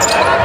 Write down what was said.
Thank you.